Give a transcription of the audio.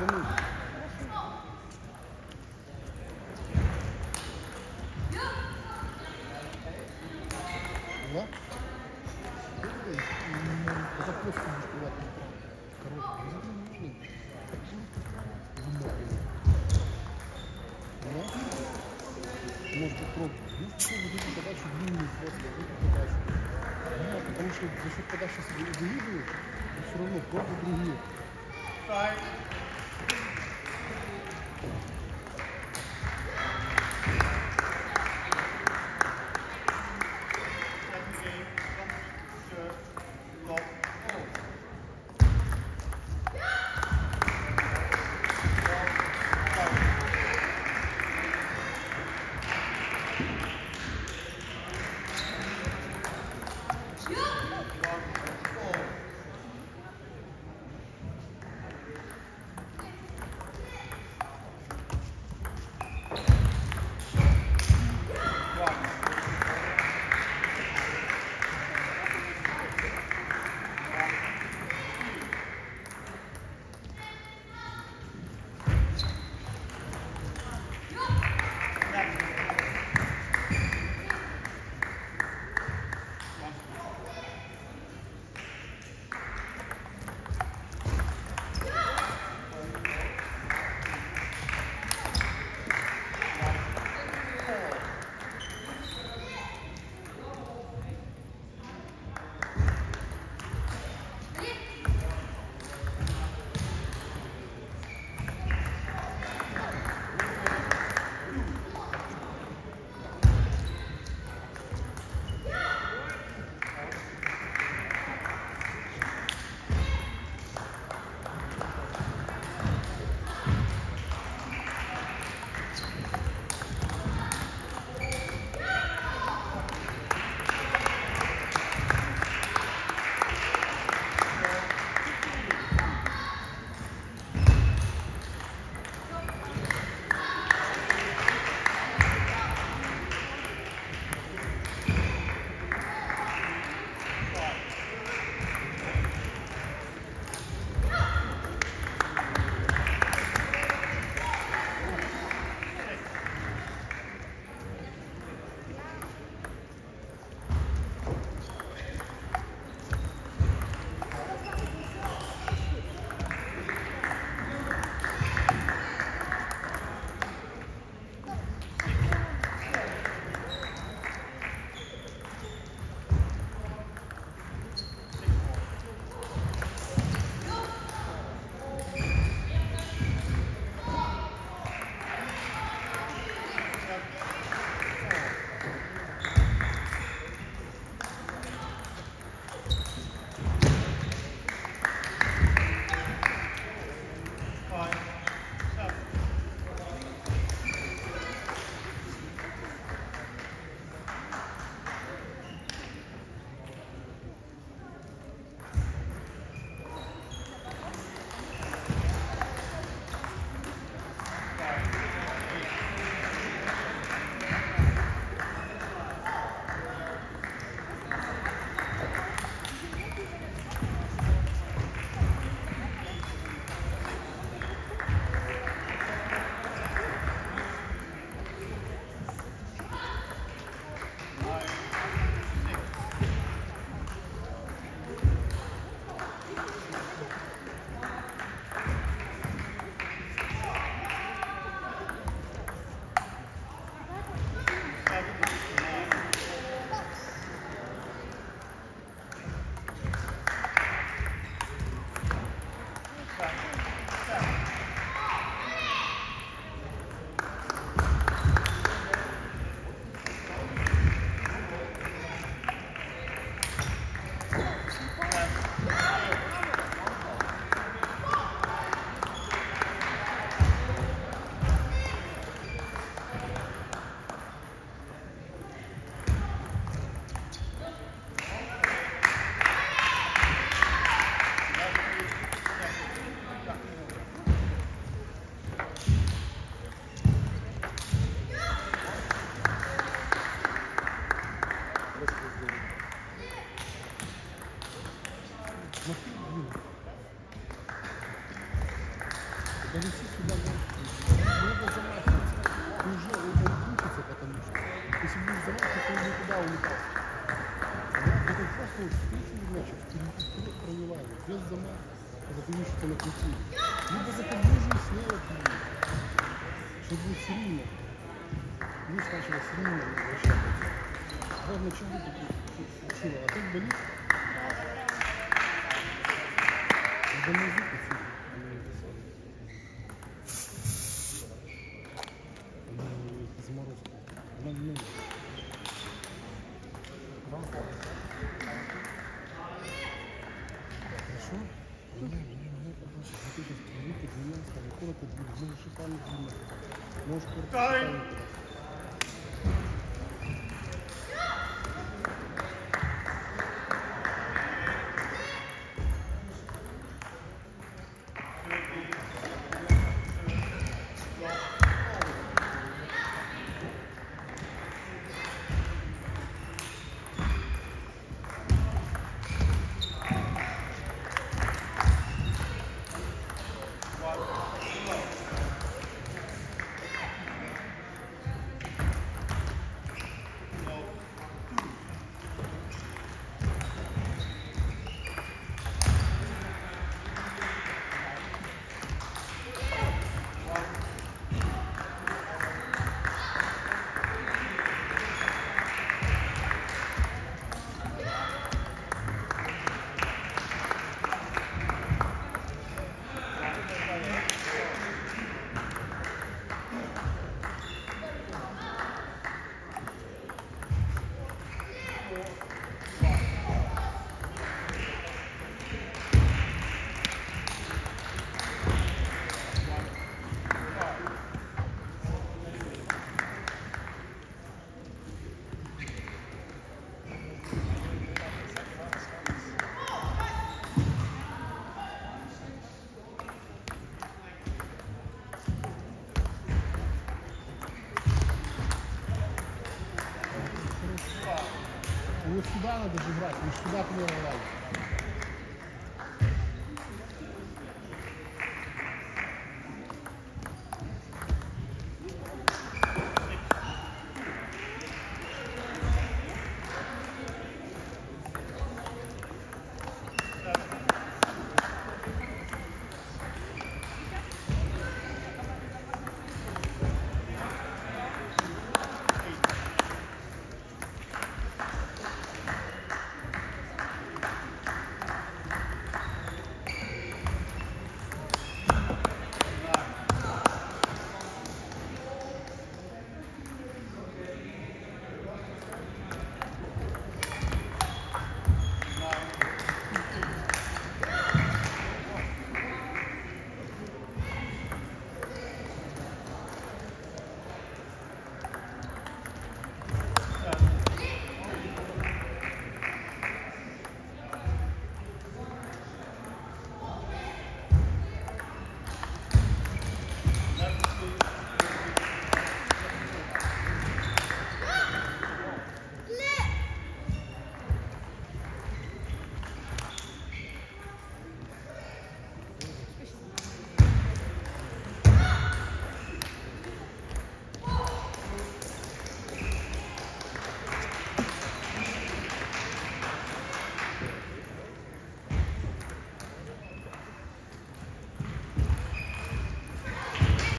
Да? Это просто бесплатно. Короткий. Это не нужно. Вымокрый. Да? Может быть, пробовать. Ну, что вот эту подачу длинную просто, вот эту подачу. Да, потому что за счет подачи выигрываешь, но все равно пробуй другую. Замаха, когда ты видишь, что накрутили. Либо за подбежи смело пили. Чтобы не серийно. Видишь, начала серийно возвращаться. Главное, чем ты сила. А так болит? Надо музыку Можешь Вот сюда надо же брать, не сюда лаве.